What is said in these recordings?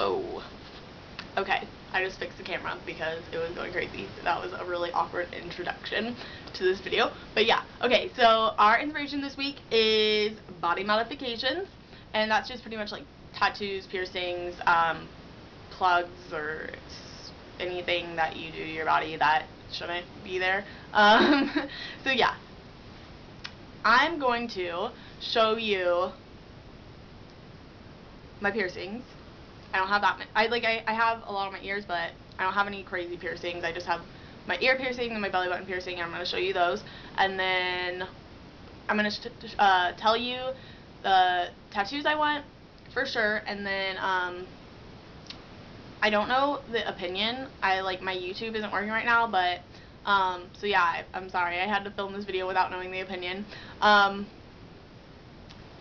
Whoa. Okay, I just fixed the camera because it was going crazy. That was a really awkward introduction to this video. But yeah, okay, so our inspiration this week is body modifications. And that's just pretty much like tattoos, piercings, um, plugs, or anything that you do to your body that shouldn't be there. Um, so yeah, I'm going to show you my piercings. I don't have that. I like I, I have a lot on my ears, but I don't have any crazy piercings. I just have my ear piercing and my belly button piercing, and I'm going to show you those. And then I'm going to uh, tell you the tattoos I want for sure, and then um, I don't know the opinion. I like my YouTube isn't working right now, but um, so yeah, I, am sorry I had to film this video without knowing the opinion. Um,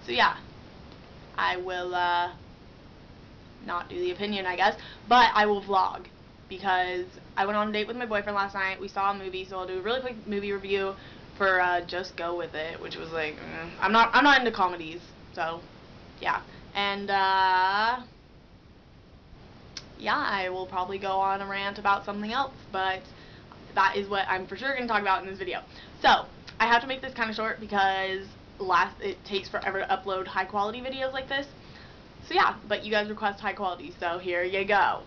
so yeah, I will uh, not do the opinion, I guess, but I will vlog because I went on a date with my boyfriend last night. We saw a movie, so I'll do a really quick movie review for uh, Just Go With It, which was like, mm, I'm not, I'm not into comedies, so yeah, and uh, yeah, I will probably go on a rant about something else, but that is what I'm for sure going to talk about in this video. So, I have to make this kind of short because last it takes forever to upload high quality videos like this. So yeah, but you guys request high quality, so here you go.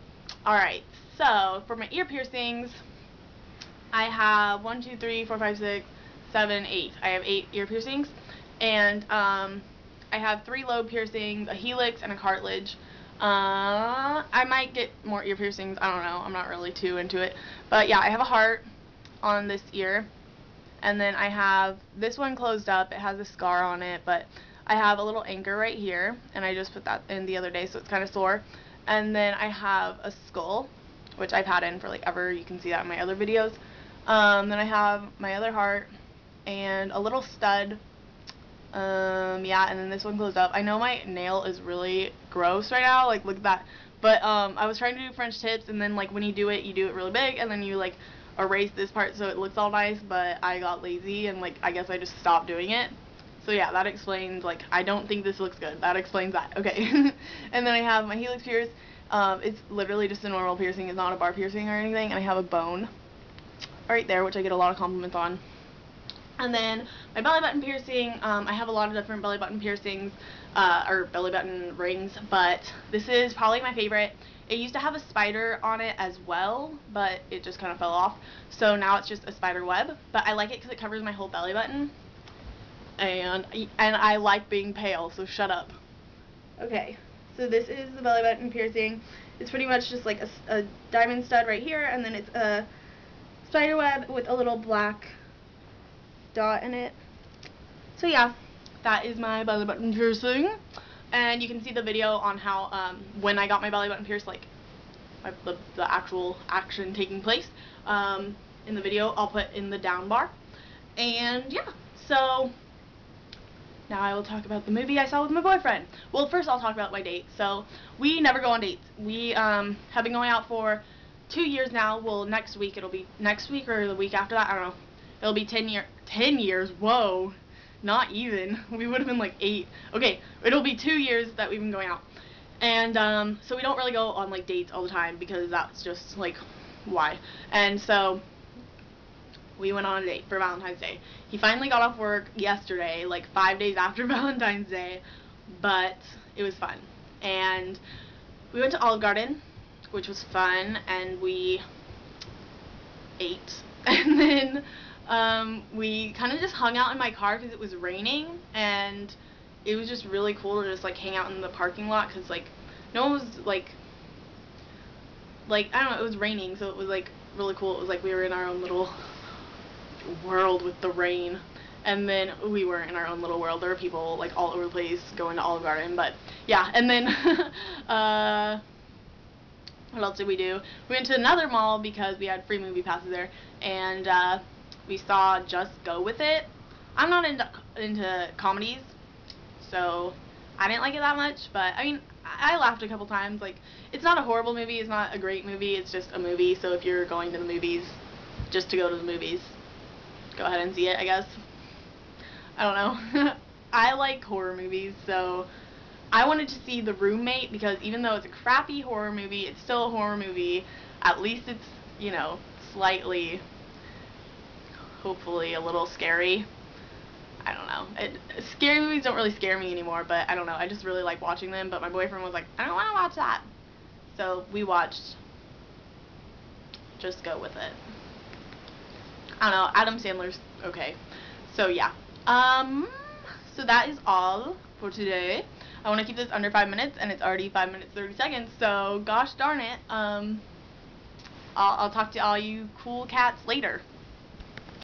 Alright, so for my ear piercings, I have one, two, three, four, five, six, seven, eight. I have eight ear piercings, and um, I have three lobe piercings, a helix, and a cartilage. Uh, I might get more ear piercings. I don't know. I'm not really too into it. But yeah, I have a heart on this ear. And then I have this one closed up. It has a scar on it, but I have a little anchor right here. And I just put that in the other day, so it's kind of sore. And then I have a skull, which I've had in for like ever. You can see that in my other videos. Um, then I have my other heart and a little stud um, yeah, and then this one closed up. I know my nail is really gross right now. Like, look at that. But, um, I was trying to do French tips, and then, like, when you do it, you do it really big, and then you, like, erase this part so it looks all nice, but I got lazy, and, like, I guess I just stopped doing it. So, yeah, that explains, like, I don't think this looks good. That explains that. Okay. and then I have my helix pierce. Um, it's literally just a normal piercing. It's not a bar piercing or anything, and I have a bone right there, which I get a lot of compliments on. And then my belly button piercing, um, I have a lot of different belly button piercings, uh, or belly button rings, but this is probably my favorite. It used to have a spider on it as well, but it just kind of fell off. So now it's just a spider web, but I like it because it covers my whole belly button. And, and I like being pale, so shut up. Okay, so this is the belly button piercing. It's pretty much just like a, a diamond stud right here, and then it's a spider web with a little black dot in it. So yeah, that is my belly button piercing. And you can see the video on how, um, when I got my belly button pierced, like, my, the, the actual action taking place, um, in the video. I'll put in the down bar. And yeah, so now I will talk about the movie I saw with my boyfriend. Well, first I'll talk about my date. So, we never go on dates. We um, have been going out for two years now. Well, next week it'll be next week or the week after that. I don't know. It'll be 10 year 10 years. Whoa. Not even. We would have been like 8. Okay, it'll be 2 years that we've been going out. And um so we don't really go on like dates all the time because that's just like why. And so we went on a date for Valentine's Day. He finally got off work yesterday, like 5 days after Valentine's Day, but it was fun. And we went to Olive Garden, which was fun, and we ate. And then um, we kind of just hung out in my car because it was raining and it was just really cool to just like hang out in the parking lot because like no one was like like I don't know it was raining so it was like really cool it was like we were in our own little world with the rain and then we were in our own little world there were people like all over the place going to Olive Garden but yeah and then uh what else did we do we went to another mall because we had free movie passes there and uh we saw Just Go With It. I'm not into, into comedies, so I didn't like it that much, but I mean, I, I laughed a couple times. Like, it's not a horrible movie, it's not a great movie, it's just a movie, so if you're going to the movies just to go to the movies, go ahead and see it, I guess. I don't know. I like horror movies, so I wanted to see The Roommate because even though it's a crappy horror movie, it's still a horror movie. At least it's, you know, slightly, hopefully, a little scary. I don't know. It, scary movies don't really scare me anymore, but I don't know. I just really like watching them. But my boyfriend was like, I don't want to watch that. So we watched. Just go with it. I don't know. Adam Sandler's okay. So yeah. Um. So that is all for today. I want to keep this under five minutes, and it's already five minutes thirty seconds. So gosh darn it. Um. I'll, I'll talk to all you cool cats later.